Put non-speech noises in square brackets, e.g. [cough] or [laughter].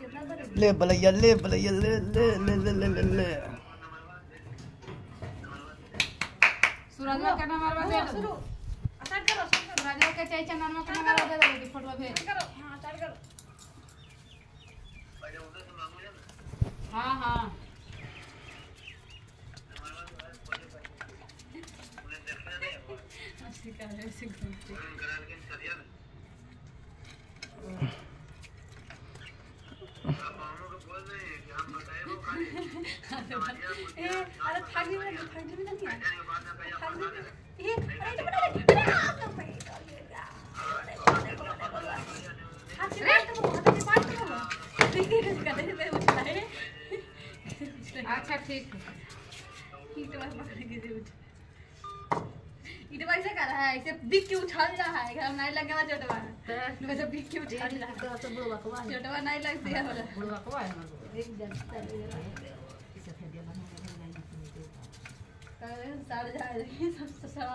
कितना बड़े ले बलैया ले ले ले ले ले ले ले। ले सूरजवा के नंबर दे शुरू स्टार्ट करो. स्टार्ट सूरजवा के चाचा नंबर के नंबर दे. दो फ़ोटो भेज करो. हाँ स्टार्ट करो. है [laughs] अच्छा ठीक है। ईट वाला पकड़ के दे उठ। है इसे बिक के उछाल रहा है घर नहीं लगे वाला चोटवा जब बिक के उछाल रहा है। तो बुढ़वा को आ नहीं लग दिया वाला बुढ़वा को है एक जन इसे फेंक दिया नहीं साड़ जाए सब सड़ा